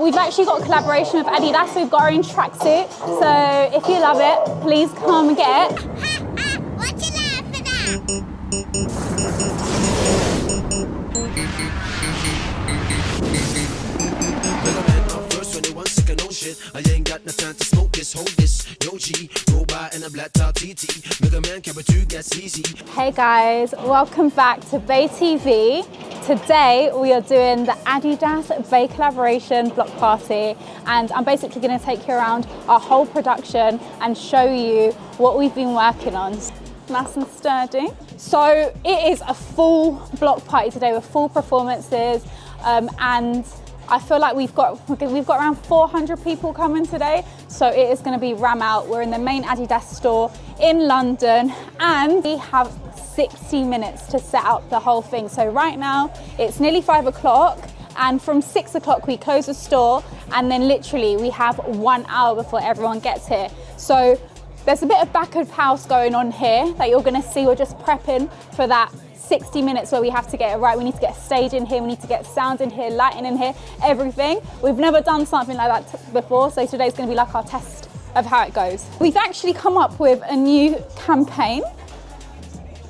we've actually got a collaboration with Adidas. We've got our own tracksuit. So if you love it, please come and get it. What you no shit. I ain't got no time to smoke this, hold this. Yo G, robot and a black top TT. Mega Man, Cabra 2, gets easy. Hey guys, welcome back to BAYY TV. Today we are doing the Adidas BAYY collaboration block party and I'm basically going to take you around our whole production and show you what we've been working on. Nice and sturdy. So it is a full block party today with full performances um, and I feel like we've got we've got around 400 people coming today, so it is going to be ram out. We're in the main Adidas store in London, and we have 60 minutes to set up the whole thing. So right now it's nearly five o'clock, and from six o'clock we close the store, and then literally we have one hour before everyone gets here. So there's a bit of back of house going on here that you're going to see. We're just prepping for that 60 minutes where we have to get it right. We need to get a stage in here, we need to get sound in here, lighting in here, everything. We've never done something like that before, so today's gonna be like our test of how it goes. We've actually come up with a new campaign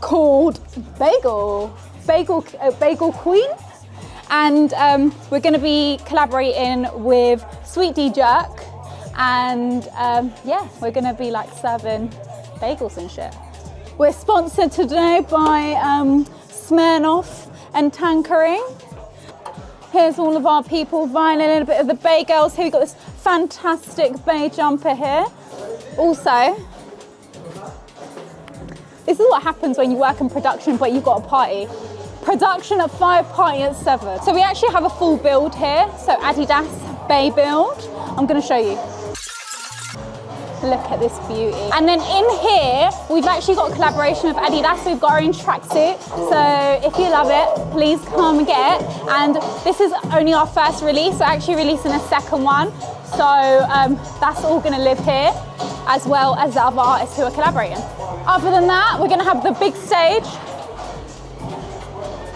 called Bagel, Bagel, uh, Bagel Queen. And um, we're gonna be collaborating with Sweet D Jerk. And um, yeah, we're gonna be like serving bagels and shit. We're sponsored today by um, Smirnoff and Tanqueray. Here's all of our people vying in a bit of the BAYY Girls here. We've got this fantastic BAYY jumper here. Also, this is what happens when you work in production but you've got a party. Production at five, party at seven. So we actually have a full build here. So Adidas BAYY build. I'm gonna show you. Look at this beauty. And then in here, we've actually got a collaboration with Adidas. We've got our own tracksuit. So if you love it, please come and get it. And this is only our first release. We're actually releasing a second one. So um, that's all gonna live here, as well as the other artists who are collaborating. Other than that, we're gonna have the big stage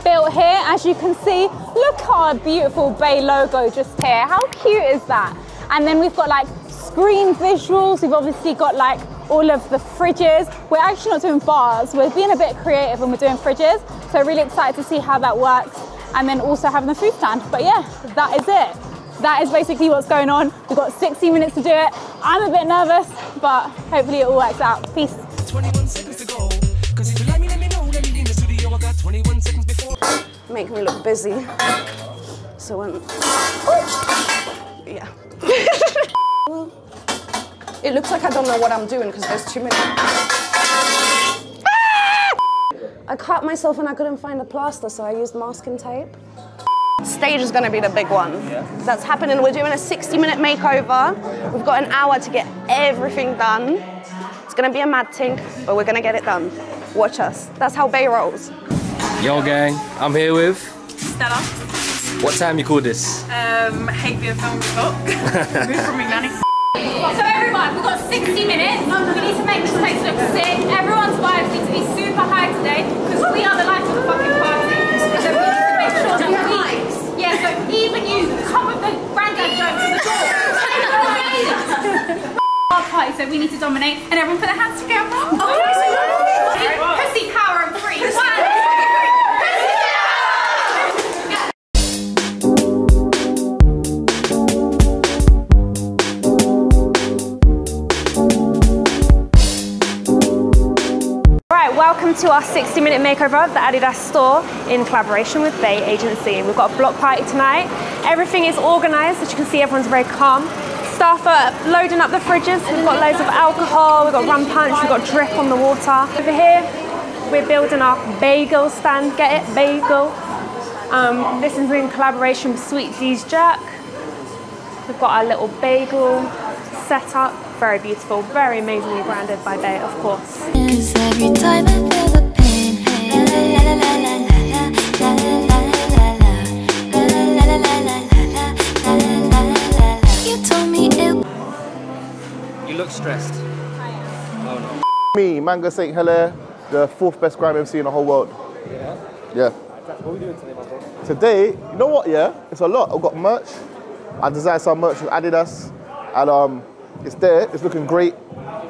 built here. As you can see, look our beautiful BAYY logo just here. How cute is that? And then we've got like screen visuals. We've obviously got like all of the fridges. We're actually not doing bars. We're being a bit creative and we're doing fridges. So really excited to see how that works. And then also having the food stand. But yeah, that is it. That is basically what's going on. We've got 60 minutes to do it. I'm a bit nervous, but hopefully it all works out. Peace. 21 seconds to go. Cause if you like me, let me know. Let me in the studio. I got 21 seconds before. make me look busy. So when, yeah. well, it looks like I don't know what I'm doing because there's too many. Ah! I cut myself and I couldn't find a plaster, so I used masking tape. Stage is gonna be the big one. That's happening. We're doing a 60 minute makeover. We've got an hour to get everything done. It's gonna be a mad thing, but we're gonna get it done. Watch us. That's how BAYY rolls. Yo gang, I'm here with. Stella, What time you call this? um, hate being filmed vlog. Move from me, nanny. So everyone, we've got 60 minutes. We need to make this place look sick. Everyone's vibes need to be super high today because we are the life of the fucking party. So we need to make sure that we... Yeah, so even you, come with the granddad joke to the door. Our party, so we need to dominate. And everyone put welcome to our 60 minute makeover of the Adidas store in collaboration with BAYY Agency. We've got a block party tonight. Everything is organised, as you can see, everyone's very calm. Staff are loading up the fridges. We've got loads of alcohol, we've got rum punch, we've got drip on the water. Over here, we're building our bagel stand. Get it? Bagel. Um, this is in collaboration with Sweet D's Jerk. We've got our little bagel set up very beautiful, very amazingly branded by BAYY, of course. You look stressed. Oh, no. Me, Manga Saint Hilare, the fourth best grime MC in the whole world. Yeah? Yeah. What are we doing today, my bro? Today, you know what, yeah? It's a lot. I've got merch. I designed some merch with Adidas. And um, it's there. It's looking great.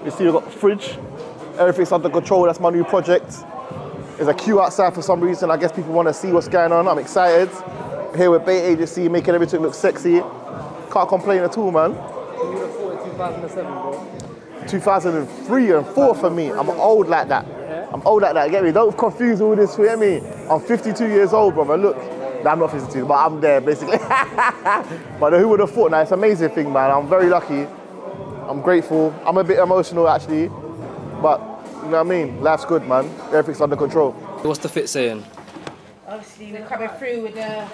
You see, we've got the fridge. Everything's under control. That's my new project. There's a queue outside for some reason. I guess people want to see what's going on. I'm excited. Here with BAYY Agency, making everything look sexy. Can't complain at all, man. 2007, 2003 and 4 for me. I'm old like that. I'm old like that. Get me? Don't confuse all this. You get me? I'm 52 years old, brother. Look. Nah, I'm not 52, but I'm there basically. but who would have thought? Now it's an amazing thing, man. I'm very lucky. I'm grateful. I'm a bit emotional actually, but you know what I mean. Life's good, man. Everything's under control. What's the fit saying? Obviously, we're coming through with the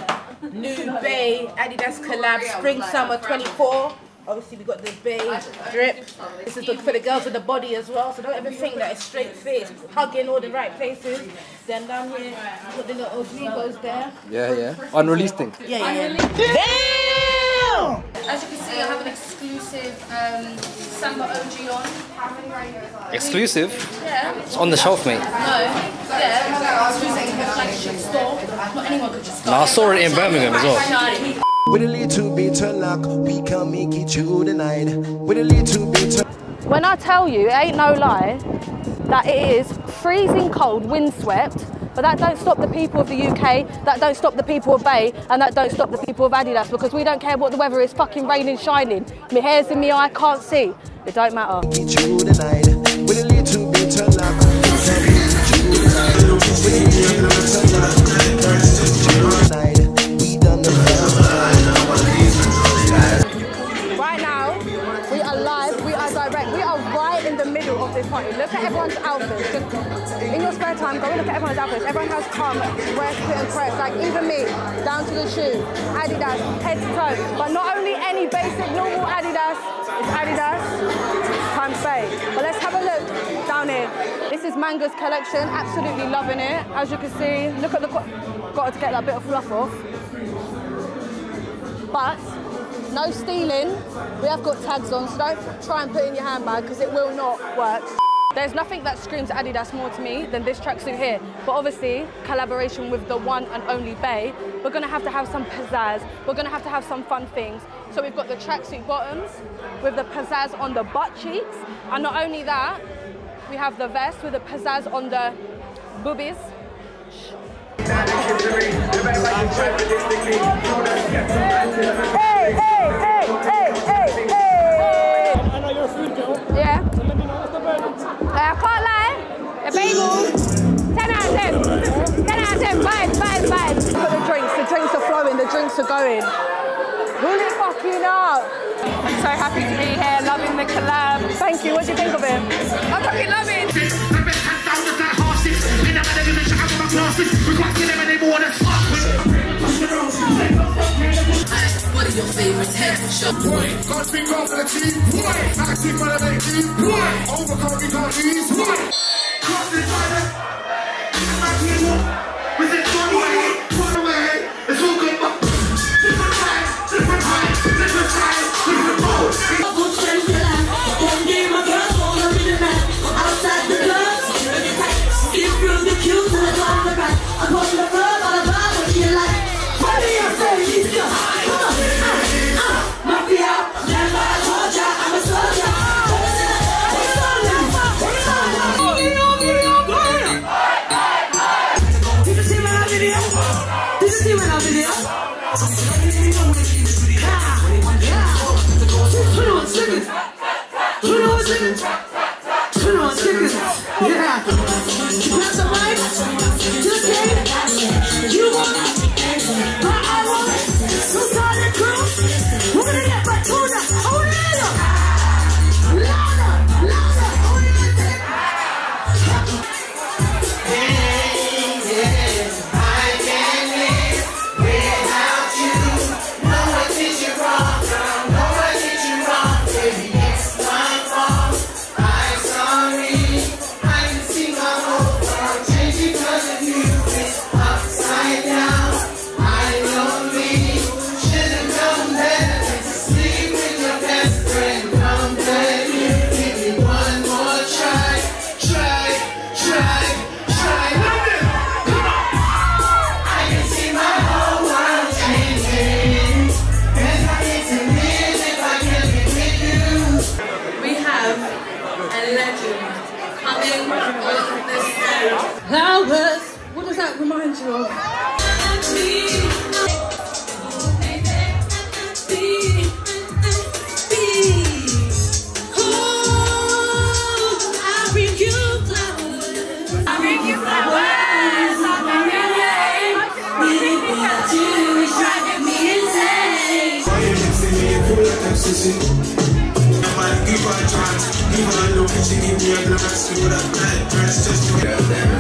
new BAYY Adidas collab Spring Summer 24. Obviously, we got the BAYY drip. This is for the girls with the body as well. So don't ever think that it's straight fit. Hugging all the right places. Then down here, we got the little Legos there. Yeah, yeah. Unreleased thing. Yeah, yeah, yeah. As you can see, I have an exclusive um, Samba OG on. Exclusive? Yeah. It's on the shelf, mate. No. Yeah. Exclusive in the flagship store. Not anyone could just. No, I saw it in Birmingham as well. With a little bit of luck, we can make it through the night. With a little bit of When I tell you, it ain't no lie, that it is freezing cold, windswept, but that don't stop the people of the UK, that don't stop the people of BAYY, and that don't stop the people of Adidas because we don't care what the weather is, fucking raining, shining. My hair's in my eye, can't see. It don't matter. This party. Look at everyone's outfits. Just in your spare time, go and look at everyone's outfits. Everyone has come, wears fit and press, like even me, down to the shoe, Adidas, head to toe. But not only any basic normal Adidas, it's Adidas times BAYY. But let's have a look down here. This is Manga's collection, absolutely loving it. As you can see, look at the, got to get that bit of fluff off. But no stealing. We have got tags on, so don't try and put in your handbag because it will not work. There's nothing that screams Adidas more to me than this tracksuit here. But obviously, collaboration with the one and only BAYY, we're gonna have to have some pizzazz. We're gonna have to have some fun things. So we've got the tracksuit bottoms with the pizzazz on the butt cheeks. And not only that, we have the vest with the pizzazz on the boobies. Hey, drinks. The drinks are flowing. The drinks are going. Pull it fucking up. I'm so happy to be here, loving the collab. Thank you. What do you think of it? I fucking love it. Head show? God's been gone for the team. What? Acting for the team. What? Overcome the countries. What? Cross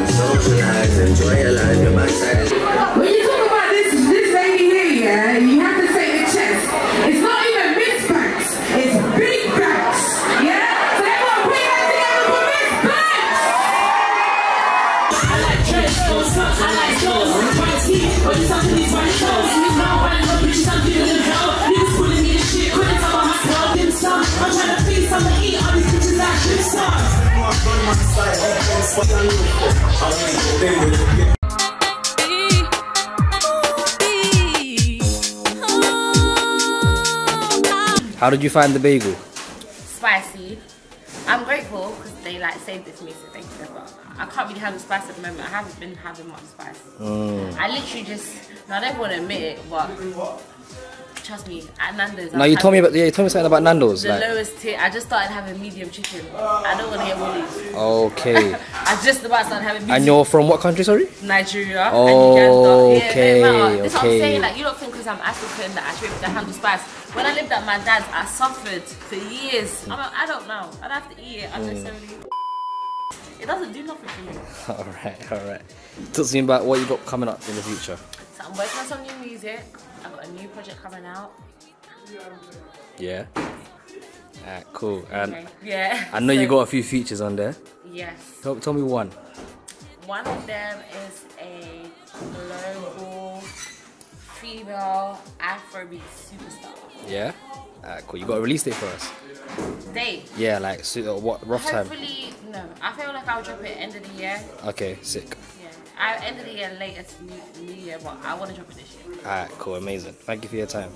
Socialize, enjoy your life, your backside is How did you find the bagel? spicy. I'm grateful because they like saved it to me, so thank you. But I can't really have handle spice at the moment. I haven't been having much spice. Mm. I literally just, no, I don't want to admit it, but trust me, at Nando's. Now I'm you told me about yeah, you told me something about Nando's. the Like, lowest tier. I just started having medium chicken. I don't want to get Woolies. okay. I just about started having medium. and you're from what country? Sorry. Nigeria Oh, and. Yeah, okay, don't. That's what I'm saying. Like you don't think because I'm African that I should be able to handle spice. When I lived at my dad's, I suffered for years. I'm a, I don't know. I don't have to eat it unnecessarily. Mm. It doesn't do nothing for me. all right, all right. Talk to me about what you got coming up in the future. So I'm working on some new music. I've got a new project coming out. Yeah. Alright, cool. And Okay, yeah, I know you got a few features on there. Yes. Tell, tell me one. One of them is a global female Afrobeat superstar. Yeah. Alright, cool. You got a release date for us. Day. Yeah, like so, uh, what rough time? Hopefully, no. I feel like I'll drop it end of the year. Okay, sick. I, end of the year, latest new, new year, but I want to drop it this year. Alright, cool, amazing. Thank you for your time.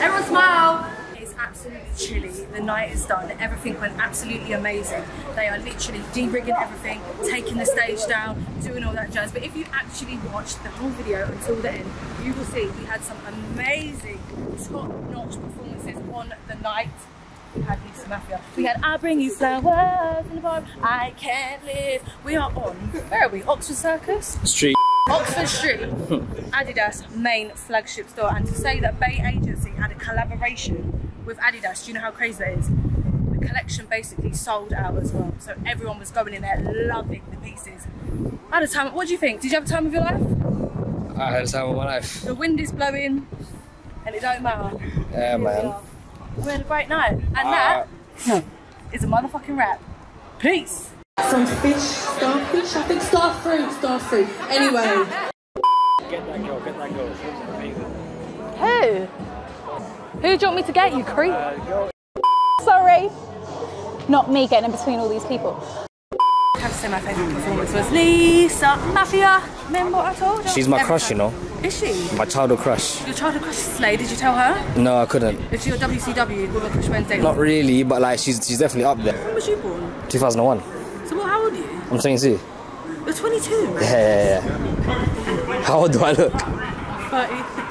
Everyone smile. It's absolutely chilly. The night is done. Everything went absolutely amazing. They are literally de-rigging everything, taking the stage down, doing all that jazz. But if you actually watched the whole video until the end, you will see we had some amazing, top-notch performances on the night. We had Lisa Maffia. We had I Bring You Flowers in the bar. I Can't Live. We are on, where are we? Oxford Circus? Street. Oxford Street, Adidas main flagship store. And to say that BAYY Agency had a collaboration with Adidas, do you know how crazy that is? The collection basically sold out as well. So everyone was going in there loving the pieces. I had a time, what do you think? Did you have a time of your life? I had a time of my life. The wind is blowing and it don't matter. Yeah, man. We had a great night. And Ah. that is a motherfucking wrap. Peace. Some fish, starfish, I think starfruit, starfruit. Anyway. Get that girl, get that girl. Who? Who do you want me to get, you creep? Sorry. Not me getting in between all these people. I have to say my favourite performance was Lisa Maffia. Remember what I told you? She's my crush, you know. Is she? My childhood crush. Your childhood crush is Slay, did you tell her? No, I couldn't. Is she your WCW, Women Crush Wednesday? Not really, but like she's she's definitely up there. When was you born? 2001. So what, how old are you? I'm 22. You're 22, Yeah, yeah, yeah. How old do I look? 30.